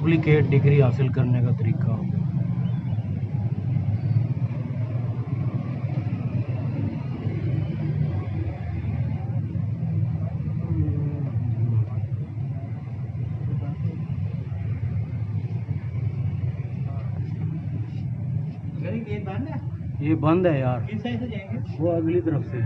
Duplicate degree हासिल करने का तरीका। है? ये बंद है यार। किस से जाएँगे? वो अगली तरफ़ से।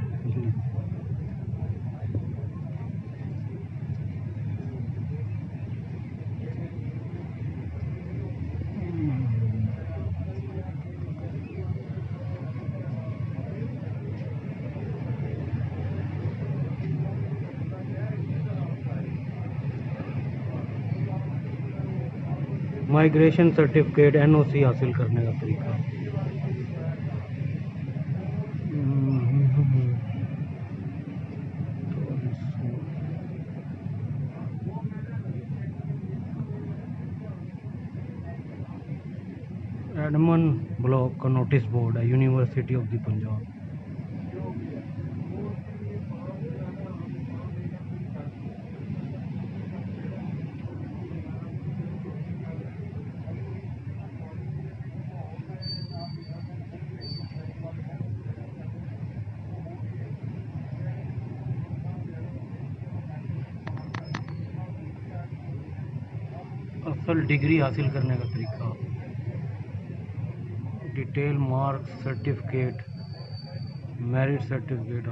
माइग्रेशन सर्टिफिकेट एनओसी हासिल करने का तरीका। एडमन ब्लॉक का नोटिस बोर्ड है यूनिवर्सिटी ऑफ़ द पंजाब असल डिग्री हासिल करने का तरीका। Detail marks certificate merit certificate